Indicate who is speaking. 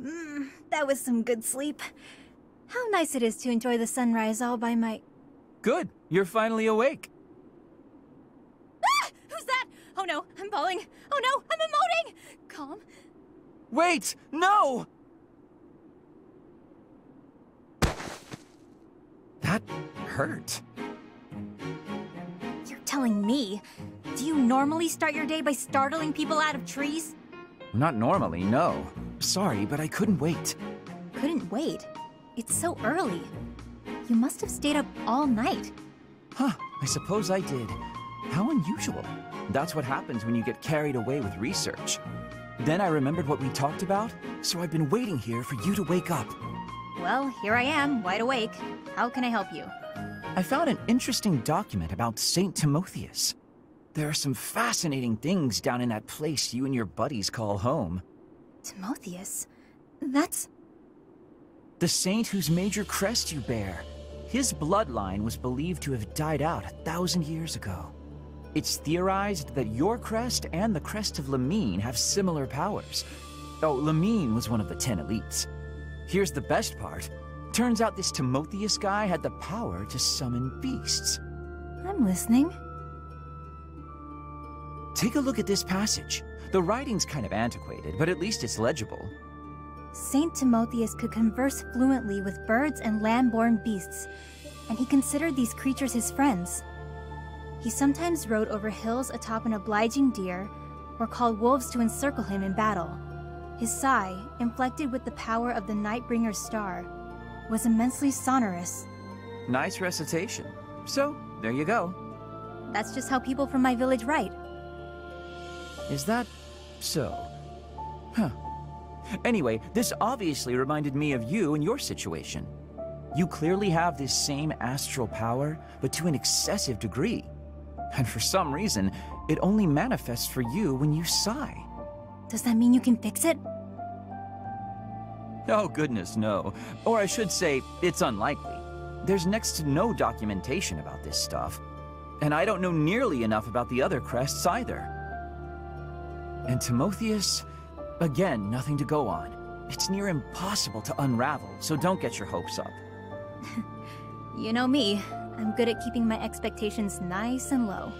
Speaker 1: Mm, that was some good sleep. How nice it is to enjoy the sunrise all by my...
Speaker 2: Good, you're finally awake.
Speaker 1: Ah! Who's that? Oh no, I'm falling. Oh no, I'm emoting! Calm.
Speaker 2: Wait, no! That hurt.
Speaker 1: You're me? Do you normally start your day by startling people out of trees?
Speaker 2: Not normally, no. Sorry, but I couldn't wait.
Speaker 1: Couldn't wait. It's so early. You must have stayed up all night.
Speaker 2: Huh, I suppose I did. How unusual. That's what happens when you get carried away with research. Then I remembered what we talked about, so I've been waiting here for you to wake up.
Speaker 1: Well, here I am, wide awake. How can I help you?
Speaker 2: I found an interesting document about St. Timotheus. There are some fascinating things down in that place you and your buddies call home.
Speaker 1: Timotheus? That's...
Speaker 2: The saint whose major crest you bear. His bloodline was believed to have died out a thousand years ago. It's theorized that your crest and the crest of Lamine have similar powers. Oh, Lamine was one of the ten elites. Here's the best part. Turns out this Timotheus guy had the power to summon beasts.
Speaker 1: I'm listening.
Speaker 2: Take a look at this passage. The writing's kind of antiquated, but at least it's legible.
Speaker 1: Saint Timotheus could converse fluently with birds and land-born beasts, and he considered these creatures his friends. He sometimes rode over hills atop an obliging deer, or called wolves to encircle him in battle. His sigh, inflected with the power of the Nightbringer's star, was immensely sonorous.
Speaker 2: Nice recitation. So, there you go.
Speaker 1: That's just how people from my village write.
Speaker 2: Is that so? Huh. Anyway, this obviously reminded me of you and your situation. You clearly have this same astral power, but to an excessive degree. And for some reason, it only manifests for you when you sigh.
Speaker 1: Does that mean you can fix it?
Speaker 2: Oh goodness, no. Or I should say, it's unlikely. There's next to no documentation about this stuff. And I don't know nearly enough about the other crests either. And Timotheus, again, nothing to go on. It's near impossible to unravel, so don't get your hopes up.
Speaker 1: you know me. I'm good at keeping my expectations nice and low.